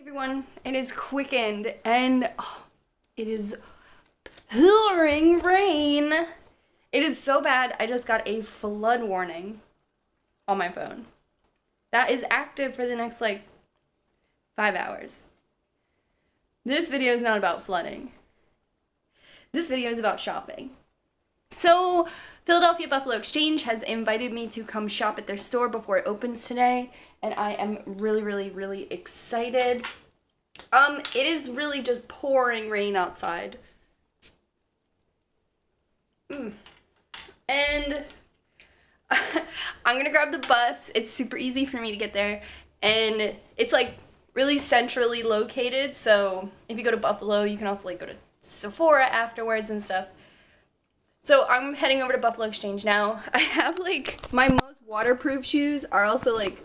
everyone, it is Qcknd and oh, it is pouring rain. It is so bad, I just got a flood warning on my phone. That is active for the next like five hours. This video is not about flooding. This video is about shopping. So, Philadelphia Buffalo Exchange has invited me to come shop at their store before it opens today, and I am really, really, really excited. Um, it is really just pouring rain outside. Mm. And I'm gonna grab the bus. It's super easy for me to get there, and it's like really centrally located. So if you go to Buffalo, you can also like go to Sephora afterwards and stuff. So I'm heading over to Buffalo Exchange now. I have like my most waterproof shoes are also like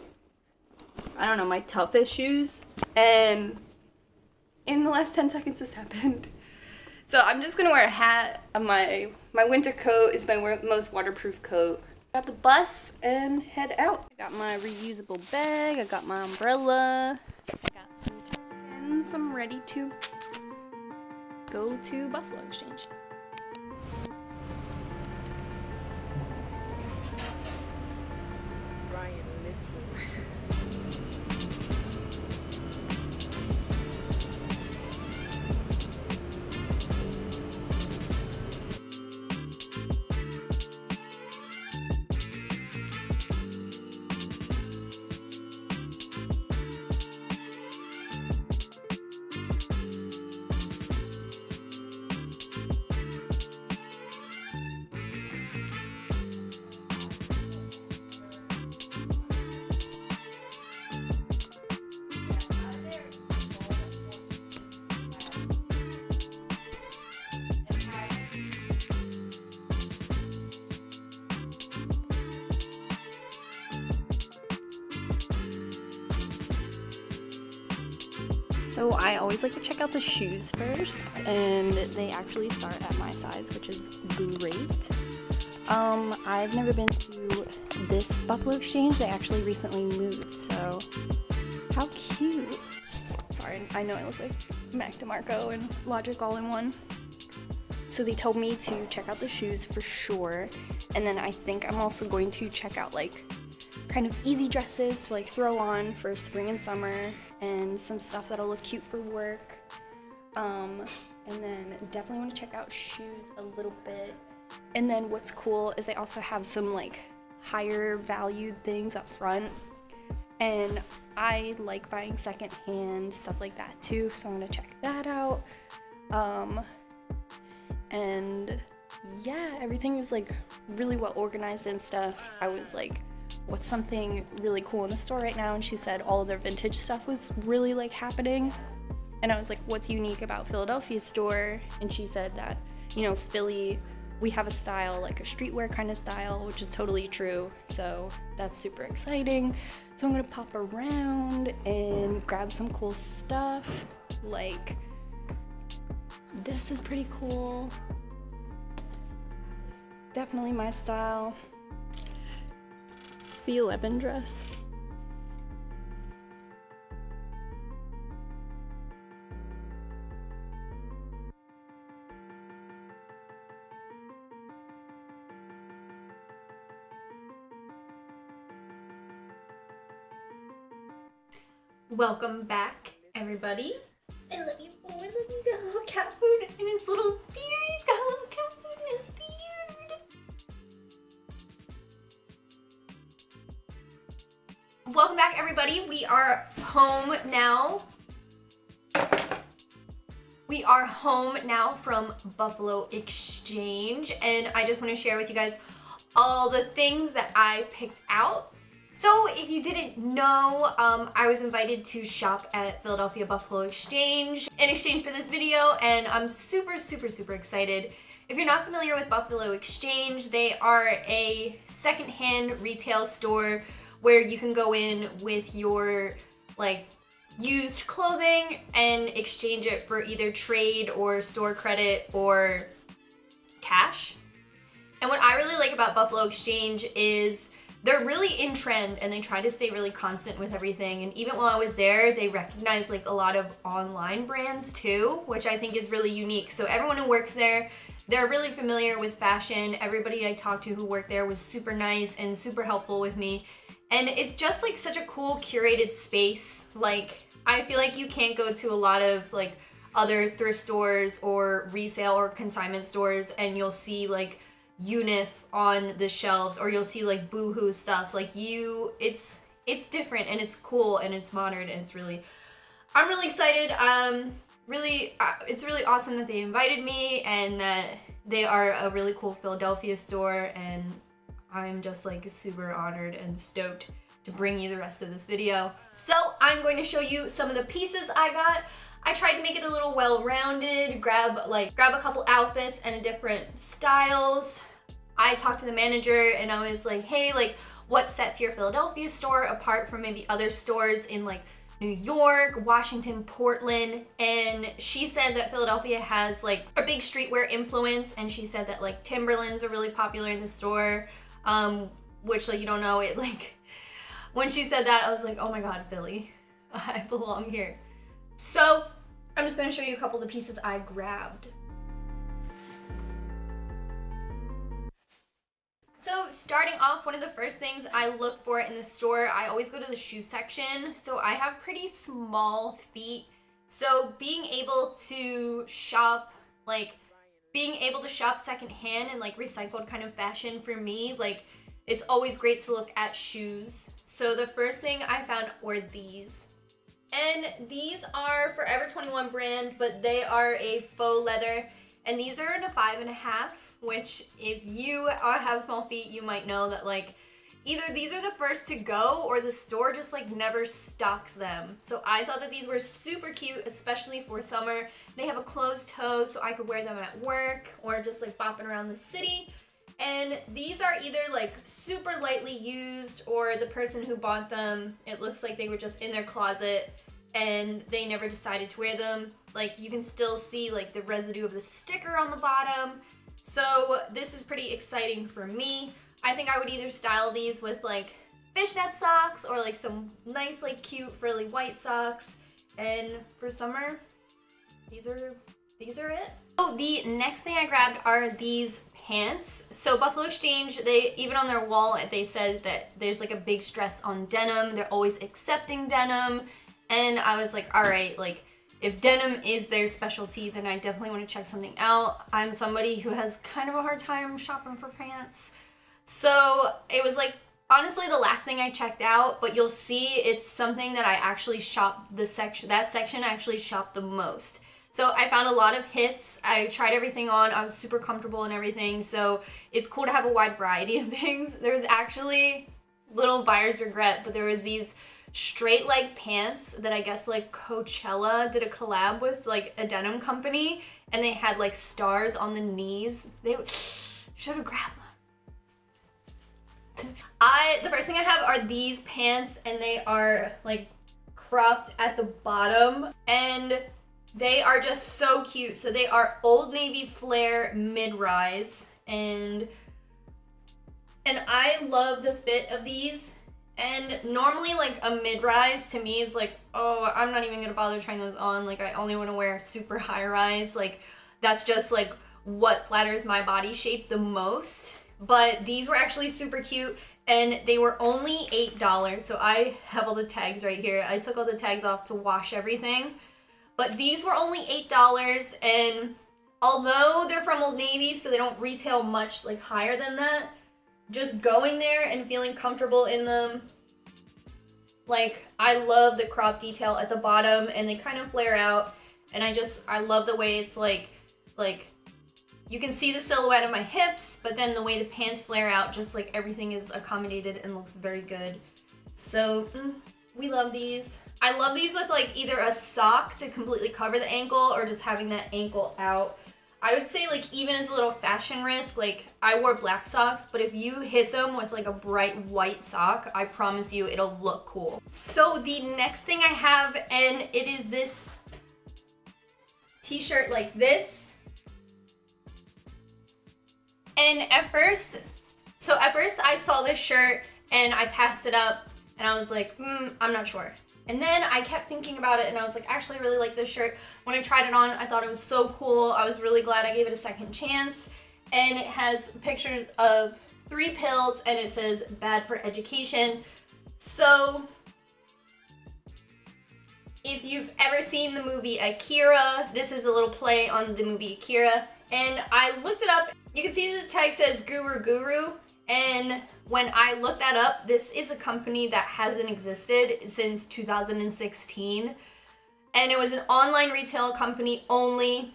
I don't know, my toughest shoes. And in the last 10 seconds this happened. So I'm just gonna wear a hat. Uh, my my winter coat is my most waterproof coat. Grab the bus and head out. I got my reusable bag. I got my umbrella. I got some tokens. I'm ready to go to Buffalo Exchange. s So I always like to check out the shoes first, and they actually start at my size, which is great. Um, I've never been to this Buffalo Exchange. They actually recently moved, so how cute. Sorry, I know I look like Mac DeMarco and Logic all in one. So they told me to check out the shoes for sure, and then I think I'm also going to check out like kind of easy dresses to like throw on for spring and summer and some stuff that'll look cute for work. Um, and then definitely want to check out shoes a little bit. And then what's cool is they also have some like higher valued things up front. And I like buying secondhand stuff like that too, so I'm gonna check that out. Um, and yeah, everything is like really well organized and stuff. I was like, what's something really cool in the store right now? And she said all of their vintage stuff was really like happening. And I was like, what's unique about Philadelphia store? And she said that, you know, Philly, we have a style, like a streetwear kind of style, which is totally true. So that's super exciting. So I'm gonna pop around and grab some cool stuff. Like, this is pretty cool. Definitely my style. It's the 11 dress. Welcome back, everybody. I love you. Oh, I love you. Got a little cat food in his little everybody. We are home now. We are home now from Buffalo Exchange, and I just want to share with you guys all the things that I picked out. So if you didn't know, um, I was invited to shop at Philadelphia Buffalo Exchange in exchange for this video, and I'm super, super, super excited. If you're not familiar with Buffalo Exchange, they are a secondhand retail store where you can go in with your like used clothing and exchange it for either trade or store credit or cash. And what I really like about Buffalo Exchange is they're really in trend and they try to stay really constant with everything. And even while I was there, they recognize like a lot of online brands too, which I think is really unique. So everyone who works there, they're really familiar with fashion. Everybody I talked to who worked there was super nice and super helpful with me. And it's just like such a cool curated space. Like I feel like you can't go to a lot of like other thrift stores or resale or consignment stores and you'll see like Unif on the shelves or you'll see like Boohoo stuff. Like you, it's it's different and it's cool and it's modern and it's really, I'm really excited. Um, really, uh, it's really awesome that they invited me and that they are a really cool Philadelphia store and I'm just like super honored and stoked to bring you the rest of this video. So I'm going to show you some of the pieces I got. I tried to make it a little well-rounded, grab like grab a couple outfits and different styles. I talked to the manager and I was like, hey, like what sets your Philadelphia store apart from maybe other stores in like New York, Washington, Portland, and she said that Philadelphia has like a big streetwear influence and she said that like Timberlands are really popular in the store, um, which like you don't know, it like, when she said that, I was like, oh my god, Philly, I belong here. So I'm just gonna show you a couple of the pieces I grabbed. So starting off, one of the first things I look for in the store, I always go to the shoe section. So I have pretty small feet. So being able to shop, like being able to shop secondhand and like recycled kind of fashion for me, like it's always great to look at shoes. So the first thing I found were these. And these are Forever 21 brand, but they are a faux leather. And these are in a five and a half, which if you uh, have small feet, you might know that like, either these are the first to go or the store just like never stocks them. So I thought that these were super cute, especially for summer. They have a closed toe so I could wear them at work or just like bopping around the city. And these are either like super lightly used or the person who bought them, it looks like they were just in their closet and they never decided to wear them. Like you can still see like the residue of the sticker on the bottom. So this is pretty exciting for me. I think I would either style these with like fishnet socks or like some nice like cute frilly white socks. And for summer, these are these are it. Oh, the next thing I grabbed are these pants. So Buffalo Exchange, they even on their wall, they said that there's like a big stress on denim. They're always accepting denim. And I was like, all right, like if denim is their specialty, then I definitely want to check something out. I'm somebody who has kind of a hard time shopping for pants. So it was like, honestly, the last thing I checked out, but you'll see it's something that I actually shop the section, that section I actually shop the most. So I found a lot of hits. I tried everything on. I was super comfortable and everything. So it's cool to have a wide variety of things. There's actually little buyer's regret, but there was these straight leg pants that I guess like Coachella did a collab with like a denim company and they had like stars on the knees. They should have grabbed them. I, the first thing I have are these pants and they are like cropped at the bottom and they are just so cute. So they are Old Navy Flare mid-rise and and I love the fit of these and normally like a mid-rise to me is like, oh, I'm not even gonna bother trying those on. Like I only wanna wear super high rise. Like that's just like what flatters my body shape the most. But these were actually super cute and they were only $8. So I have all the tags right here. I took all the tags off to wash everything. But these were only $8 and although they're from Old Navy so they don't retail much like higher than that, just going there and feeling comfortable in them. Like, I love the crop detail at the bottom and they kind of flare out. And I just, I love the way it's like, like, you can see the silhouette of my hips, but then the way the pants flare out, just like everything is accommodated and looks very good. So, mm, we love these. I love these with like either a sock to completely cover the ankle or just having that ankle out. I would say like even as a little fashion risk, like I wore black socks, but if you hit them with like a bright white sock, I promise you it'll look cool. So the next thing I have, and it is this t-shirt like this. And at first, so at first I saw this shirt and I passed it up and I was like, mm, I'm not sure. And then I kept thinking about it and I was like, actually I really like this shirt. When I tried it on, I thought it was so cool. I was really glad I gave it a second chance. And it has pictures of three pills and it says bad for education. So if you've ever seen the movie Akira, this is a little play on the movie Akira. And I looked it up. You can see the tag says Guru Guru. And when I looked that up, this is a company that hasn't existed since 2016. And it was an online retail company only.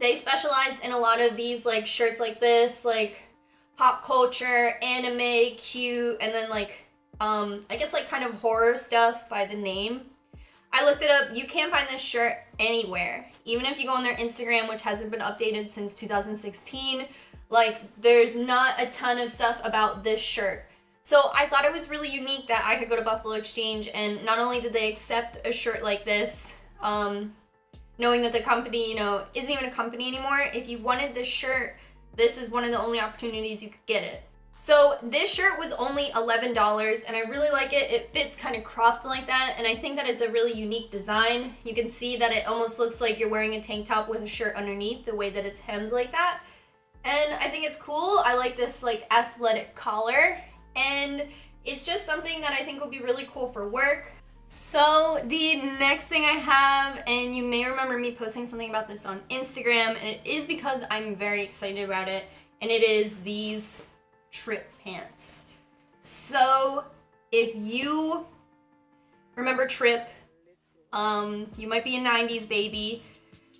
They specialized in a lot of these like shirts like this, like pop culture, anime, cute, and then like, um, I guess like kind of horror stuff by the name. I looked it up. You can't find this shirt anywhere. Even if you go on their Instagram, which hasn't been updated since 2016, like there's not a ton of stuff about this shirt. So I thought it was really unique that I could go to Buffalo Exchange and not only did they accept a shirt like this, um, knowing that the company, you know, isn't even a company anymore, if you wanted this shirt, this is one of the only opportunities you could get it. So this shirt was only $11 and I really like it. It fits kind of cropped like that and I think that it's a really unique design. You can see that it almost looks like you're wearing a tank top with a shirt underneath the way that it's hemmed like that. And I think it's cool. I like this like athletic collar and it's just something that I think would be really cool for work. So the next thing I have, and you may remember me posting something about this on Instagram, and it is because I'm very excited about it, and it is these Tripp pants. So if you remember Tripp, um, you might be a 90s baby.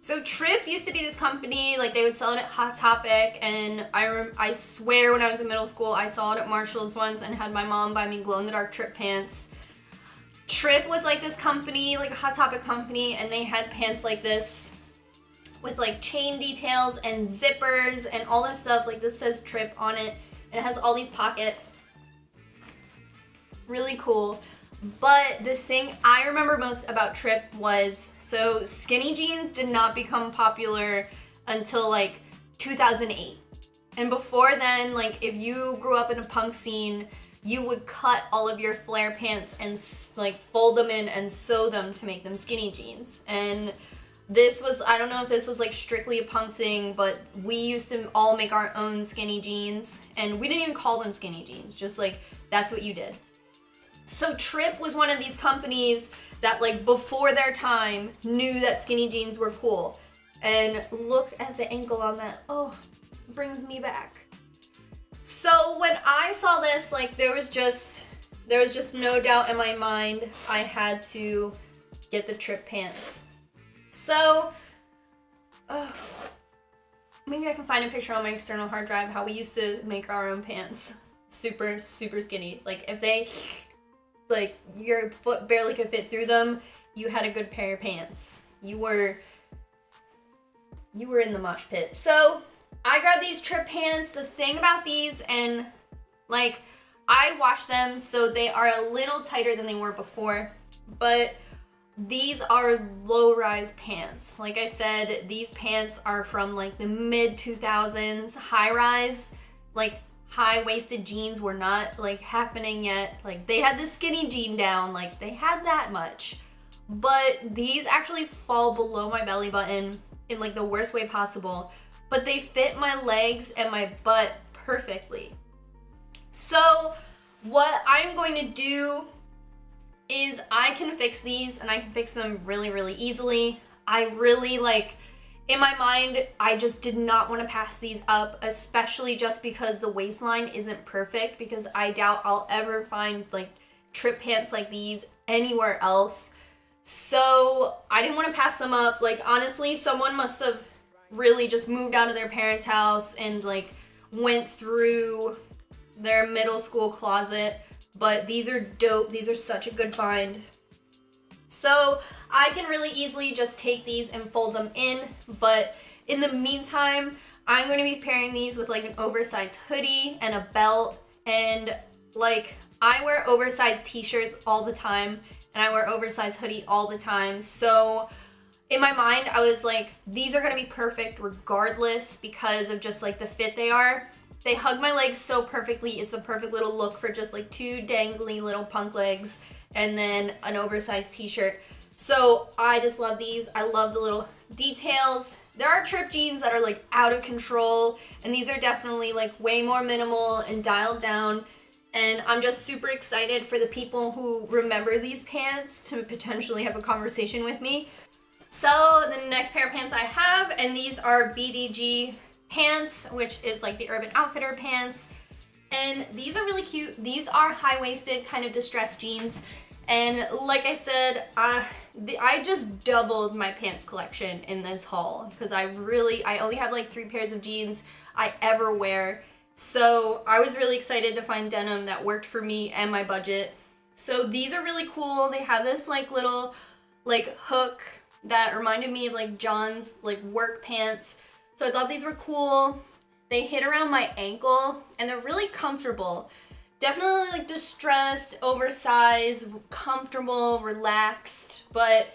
So Tripp used to be this company, like they would sell it at Hot Topic, and I I swear when I was in middle school, I saw it at Marshall's once and had my mom buy me glow-in-the-dark Tripp pants. Tripp was like this company, like a Hot Topic company, and they had pants like this with like chain details and zippers and all this stuff. Like this says Tripp on it, it has all these pockets. Really cool. But the thing I remember most about Tripp was so skinny jeans did not become popular until like 2008. And before then, like if you grew up in a punk scene, you would cut all of your flare pants and like fold them in and sew them to make them skinny jeans. And this was, I don't know if this was like strictly a punk thing, but we used to all make our own skinny jeans and we didn't even call them skinny jeans, just like that's what you did. So Tripp was one of these companies that like before their time knew that skinny jeans were cool. And look at the ankle on that. Oh, brings me back. So when I saw this, like there was just, there was just no doubt in my mind I had to get the Tripp pants. So, oh, maybe I can find a picture on my external hard drive how we used to make our own pants. Super, super skinny. Like if they like your foot barely could fit through them, you had a good pair of pants. You were you were in the mosh pit. So I grabbed these Tripp pants. The thing about these and like I washed them so they are a little tighter than they were before, but these are low-rise pants. Like I said, these pants are from like the mid 2000s, high-rise, like high-waisted jeans were not like happening yet. Like they had the skinny jean down, like they had that much. But these actually fall below my belly button in like the worst way possible. But they fit my legs and my butt perfectly. So what I'm going to do is I can fix these and I can fix them really, really easily. I really like in my mind, I just did not want to pass these up, especially just because the waistline isn't perfect because I doubt I'll ever find like Tripp pants like these anywhere else. So I didn't want to pass them up. Like honestly, someone must have really just moved out of their parents' house and like went through their middle school closet. But these are dope. These are such a good find. So I can really easily just take these and fold them in, but in the meantime, I'm going to be pairing these with like an oversized hoodie and a belt and like I wear oversized t-shirts all the time and I wear oversized hoodie all the time. So in my mind, I was like, these are going to be perfect regardless because of just like the fit they are. They hug my legs so perfectly. It's the perfect little look for just like two dangly little punk legs and then an oversized t-shirt. So I just love these. I love the little details. There are Tripp jeans that are like out of control and these are definitely like way more minimal and dialed down. And I'm just super excited for the people who remember these pants to potentially have a conversation with me. So the next pair of pants I have, and these are BDG pants, which is like the Urban Outfitter pants. And these are really cute. These are high-waisted kind of distressed jeans. And like I said, uh, the, I just doubled my pants collection in this haul because I really, I only have like three pairs of jeans I ever wear. So I was really excited to find denim that worked for me and my budget. So these are really cool. They have this like little like hook that reminded me of like John's like work pants. So I thought these were cool. They hit around my ankle and they're really comfortable. Definitely like distressed, oversized, comfortable, relaxed, but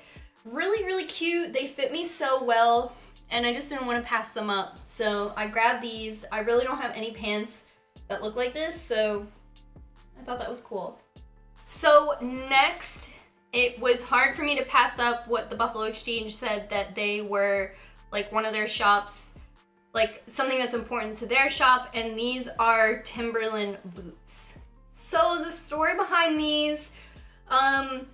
really, really cute. They fit me so well and I just didn't want to pass them up. So I grabbed these. I really don't have any pants that look like this, so I thought that was cool. So next, it was hard for me to pass up what the Buffalo Exchange said that they were like one of their shops, like something that's important to their shop, and these are Timberland boots. So the story behind these, um,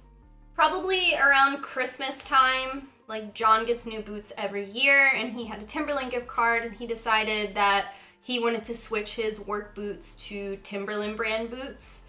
probably around Christmas time, like John gets new boots every year and he had a Timberland gift card and he decided that he wanted to switch his work boots to Timberland brand boots.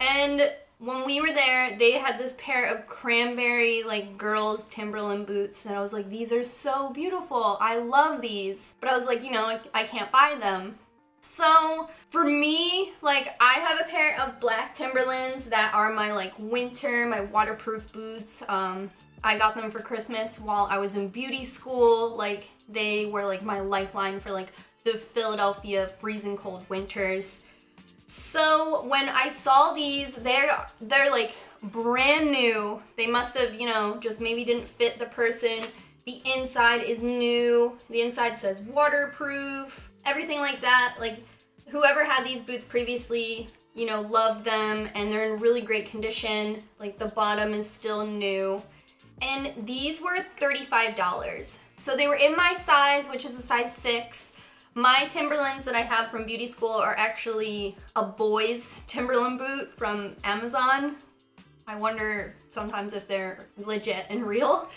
And when we were there, they had this pair of cranberry like girls Timberland boots and I was like, these are so beautiful. I love these. But I was like, you know, I, I can't buy them. So for me, like I have a pair of black Timberlands that are my like winter, my waterproof boots. Um, I got them for Christmas while I was in beauty school. Like they were like my lifeline for like the Philadelphia freezing cold winters. So when I saw these, they're they're like brand new. They must have, you know, just maybe didn't fit the person. The inside is new. The inside says waterproof. Everything like that. Like whoever had these boots previously, you know, loved them and they're in really great condition. Like the bottom is still new. And these were $35. So they were in my size, which is a size 6. My Timberlands that I have from beauty school are actually a boy's Timberland boot from Amazon. I wonder sometimes if they're legit and real.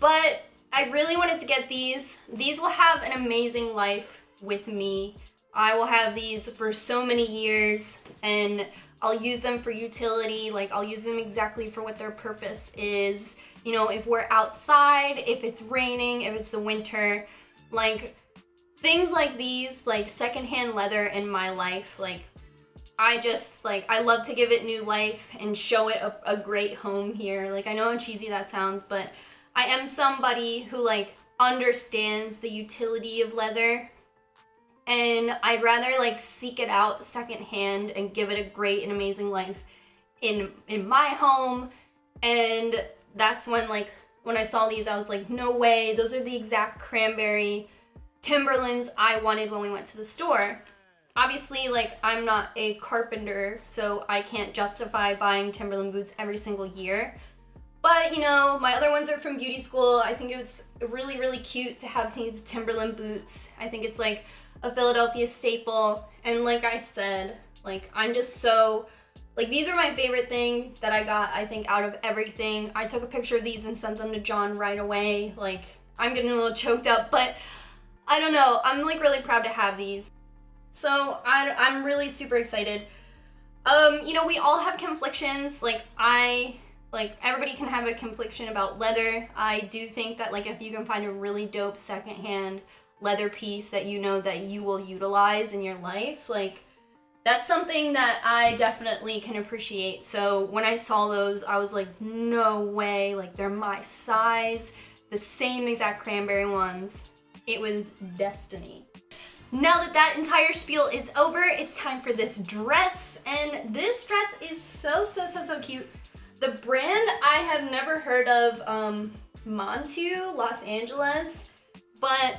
But I really wanted to get these. These will have an amazing life with me. I will have these for so many years and I'll use them for utility. Like I'll use them exactly for what their purpose is. You know, if we're outside, if it's raining, if it's the winter, like things like these, like secondhand leather in my life, like I just like I love to give it new life and show it a, a, great home here. Like I know how cheesy that sounds, but I am somebody who like understands the utility of leather. And I'd rather like seek it out secondhand and give it a great and amazing life in in my home. And that's when like when I saw these I was like no way. Those are the exact cranberry Timberlands I wanted when we went to the store. Obviously, like, I'm not a carpenter, so I can't justify buying Timberland boots every single year. But, you know, my other ones are from beauty school. I think it's really, really cute to have these Timberland boots. I think it's, like, a Philadelphia staple. And like I said, like, I'm just so... Like, these are my favorite thing that I got, I think, out of everything. I took a picture of these and sent them to John right away. Like, I'm getting a little choked up, but I don't know. I'm like really proud to have these. So I, I'm really super excited. Um, you know, we all have conflictions. Like I, like everybody can have a confliction about leather. I do think that like if you can find a really dope secondhand leather piece that you know that you will utilize in your life, like that's something that I definitely can appreciate. So when I saw those, I was like, no way, like they're my size, the same exact cranberry ones. It was destiny. Now that that entire spiel is over, it's time for this dress. And this dress is so, so, so, so cute. The brand I have never heard of, um, Montu, Los Angeles, but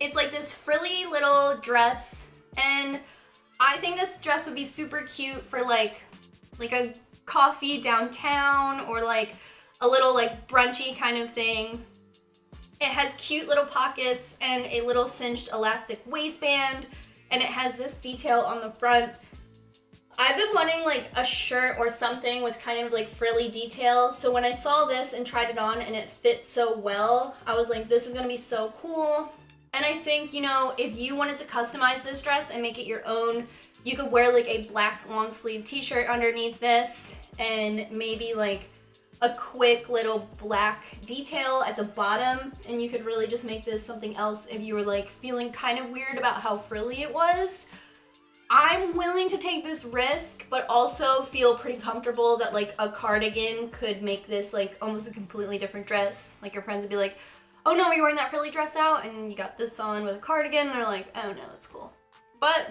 it's like this frilly little dress And I think this dress would be super cute for like, like a coffee downtown or like a little like brunchy kind of thing. It has cute little pockets and a little cinched elastic waistband and it has this detail on the front. I've been wanting like a shirt or something with kind of like frilly detail. So when I saw this and tried it on and it fits so well, I was like, this is gonna be so cool. And I think, you know, if you wanted to customize this dress and make it your own, you could wear like a black long sleeve t-shirt underneath this and maybe like a quick little black detail at the bottom and you could really just make this something else if you were like feeling kind of weird about how frilly it was. I'm willing to take this risk, but also feel pretty comfortable that like a cardigan could make this like almost a completely different dress. Like your friends would be like, oh no, you're wearing that frilly dress out and you got this on with a cardigan. And they're like, oh no, it's cool. But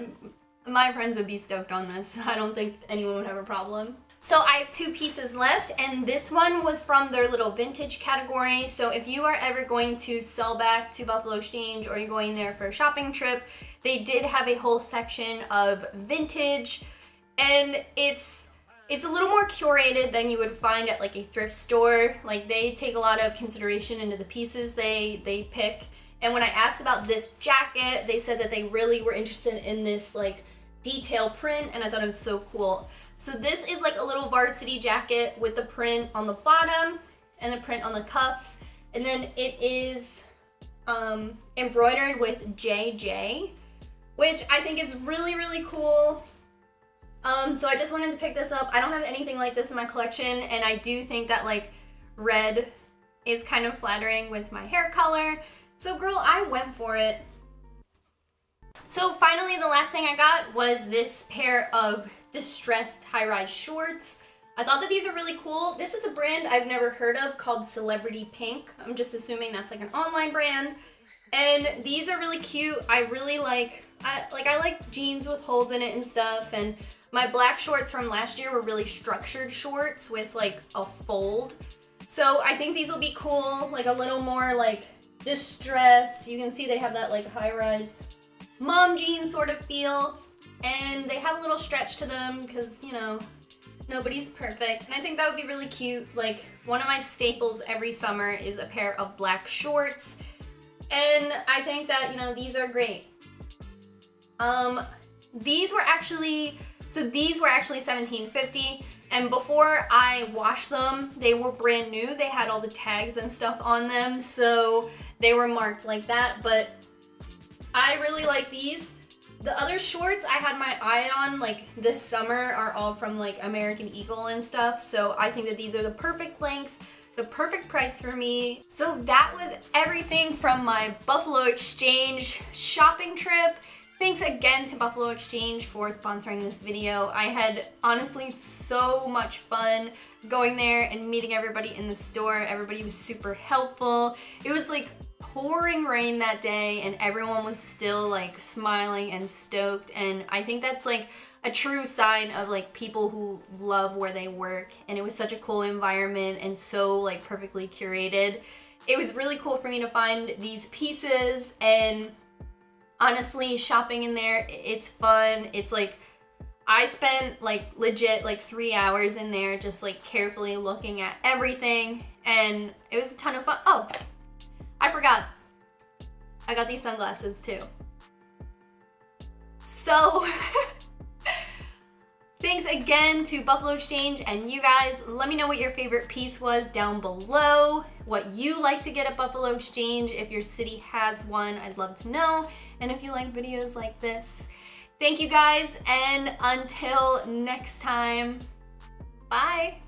my friends would be stoked on this. I don't think anyone would have a problem. So I have two pieces left and this one was from their little vintage category. So if you are ever going to sell back to Buffalo Exchange or you're going there for a shopping trip, they did have a whole section of vintage and it's it's a little more curated than you would find at like a thrift store. Like they take a lot of consideration into the pieces they they pick. And when I asked about this jacket, they said that they really were interested in this like detail print and I thought it was so cool. So this is like a little varsity jacket with the print on the bottom and the print on the cuffs. And then it is um, embroidered with JJ, which I think is really, really cool. Um, so I just wanted to pick this up. I don't have anything like this in my collection, and I do think that like red is kind of flattering with my hair color. So girl, I went for it. So finally, the last thing I got was this pair of distressed high-rise shorts. I thought that these are really cool. This is a brand I've never heard of called Celebrity Pink. I'm just assuming that's like an online brand. And these are really cute. I really like, I like I like jeans with holes in it and stuff. And my black shorts from last year were really structured shorts with like a fold. So I think these will be cool, like a little more like distressed. You can see they have that like high-rise mom jean sort of feel. And they have a little stretch to them because, you know, nobody's perfect. And I think that would be really cute. Like, one of my staples every summer is a pair of black shorts. And I think that, you know, these are great. Um, these were actually, so these were actually 17.50 and before I washed them, they were brand new. They had all the tags and stuff on them, so they were marked like that, but I really like these. The other shorts I had my eye on like this summer are all from like American Eagle and stuff. So I think that these are the perfect length, the perfect price for me. So that was everything from my Buffalo Exchange shopping trip. Thanks again to Buffalo Exchange for sponsoring this video. I had honestly so much fun going there and meeting everybody in the store. Everybody was super helpful. It was like pouring rain that day and everyone was still like smiling and stoked and I think that's like a true sign of like people who love where they work and it was such a cool environment and so like perfectly curated. It was really cool for me to find these pieces and honestly shopping in there it's fun. It's like I spent like legit like three hours in there just like carefully looking at everything and it was a ton of fun. Oh, I forgot. I got these sunglasses too. So, thanks again to Buffalo Exchange and you guys. Let me know what your favorite piece was down below. What you like to get at Buffalo Exchange. If your city has one, I'd love to know. And if you like videos like this. Thank you guys and until next time, bye.